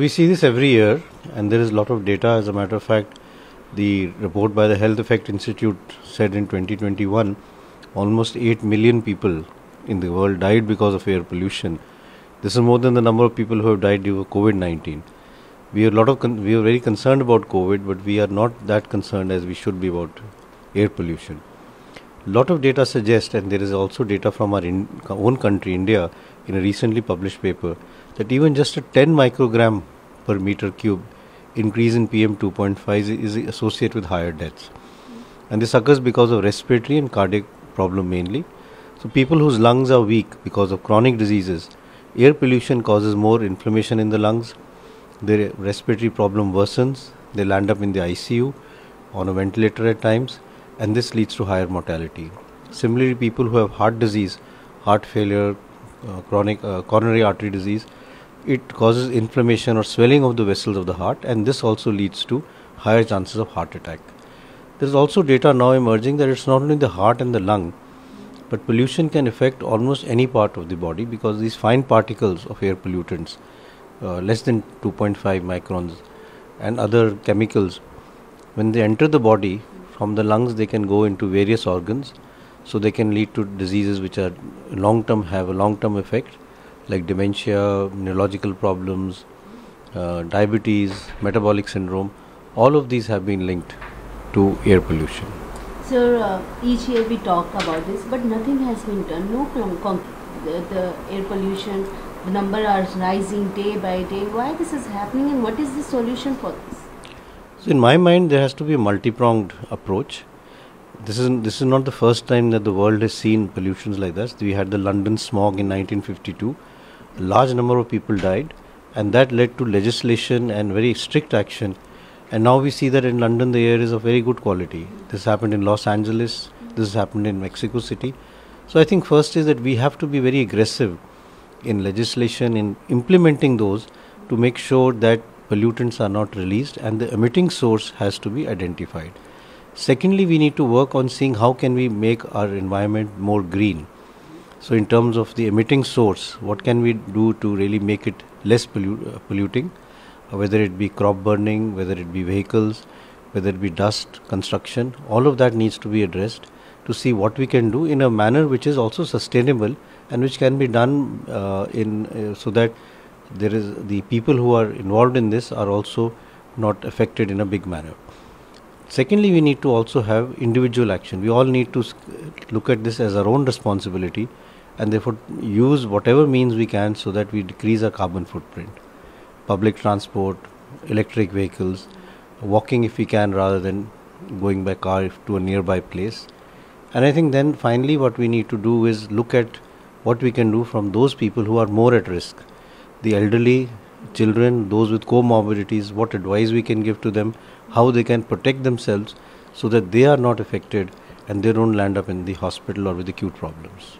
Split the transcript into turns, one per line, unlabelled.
We see this every year, and there is a lot of data. As a matter of fact, the report by the Health Effect Institute said in 2021 almost 8 million people in the world died because of air pollution. This is more than the number of people who have died due to COVID 19. We are, lot of we are very concerned about COVID, but we are not that concerned as we should be about air pollution. Lot of data suggests, and there is also data from our own country, India, in a recently published paper, that even just a 10 microgram per meter cube increase in PM 2.5 is, associated with higher deaths. And this occurs because of respiratory and cardiac problem mainly. So people whose lungs are weak because of chronic diseases, air pollution causes more inflammation in the lungs, their respiratory problem worsens, they land up in the ICU on a ventilator at times, and this leads to higher mortality. Similarly, people who have heart disease, heart failure, uh, chronic uh, coronary artery disease, it causes inflammation or swelling of the vessels of the heart, and this also leads to higher chances of heart attack. There is also data now emerging that it's not only the heart and the lung, but pollution can affect almost any part of the body because these fine particles of air pollutants, uh, less than 2.5 microns, and other chemicals, when they enter the body from the lungs, they can go into various organs so they can lead to diseases which are long term have a long term effect like dementia neurological problems uh, diabetes metabolic syndrome all of these have been linked to air pollution
Sir, uh, each year we talk about this, but nothing has been done. No, the, the air pollution, the number are rising day by day. Why this is happening, and what is the solution for this?
so in my mind there has to be a multi-pronged approach this is this is not the first time that the world has seen pollutions like this. We had the london smog in 1952 a large number of people died and that led to legislation and very strict action. And now we see that in london the air is of very good quality. This happened in los angeles. This happened in mexico city. So i think first is that we have to be very aggressive in legislation in implementing those to make sure that pollutants are not released and the emitting source has to be identified secondly we need to work on seeing how can we make our environment more green. So in terms of the emitting source what can we do to really make it less pollu- uh, polluting? Uh, whether it be crop burning whether it be vehicles whether it be dust construction all of that needs to be addressed to see what we can do in a manner which is also sustainable and which can be done uh, in uh, so that there is the people who are involved in this are also not affected in a big manner secondly we need to also have individual action. We all need to look at this as our own responsibility and therefore use whatever means we can so that we decrease our carbon footprint. Public transport electric vehicles walking if we can rather than going by car to a nearby place. And i think then finally what we need to do is look at what we can do from those people who are more at risk. The elderly, children, those with comorbidities, what advice we can give to them, how they can protect themselves so that they are not affected and they don't land up in the hospital or with acute problems.